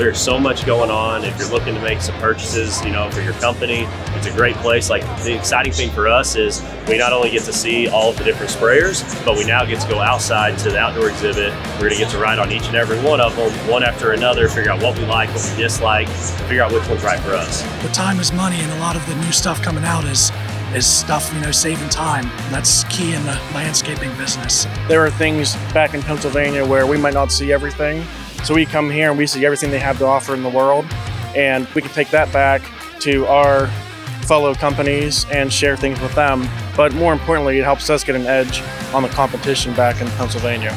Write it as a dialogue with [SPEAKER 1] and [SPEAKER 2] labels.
[SPEAKER 1] There's so much going on. If you're looking to make some purchases, you know, for your company, it's a great place. Like the exciting thing for us is we not only get to see all of the different sprayers, but we now get to go outside to the outdoor exhibit. We're going to get to ride on each and every one of them, one after another, figure out what we like, what we dislike, figure out which one's right for us.
[SPEAKER 2] The time is money, and a lot of the new stuff coming out is is stuff, you know, saving time. That's key in the landscaping business.
[SPEAKER 3] There are things back in Pennsylvania where we might not see everything. So we come here and we see everything they have to offer in the world. And we can take that back to our fellow companies and share things with them. But more importantly, it helps us get an edge on the competition back in Pennsylvania.